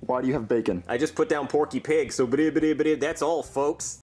Why do you have bacon? I just put down Porky Pig, so that's all, folks.